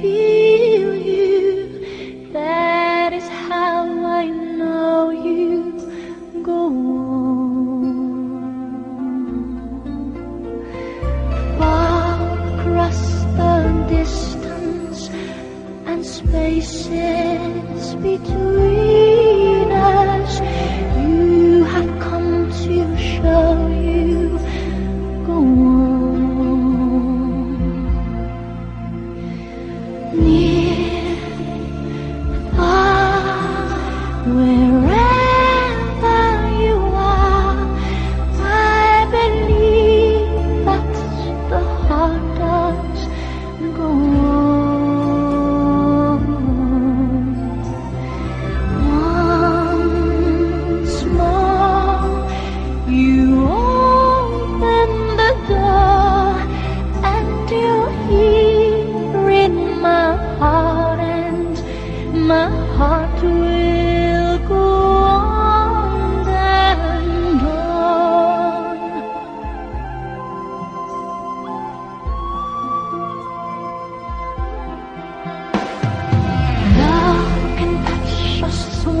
feel you. That is how I know you go. Far across the distance and spaces between. Wherever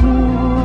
morro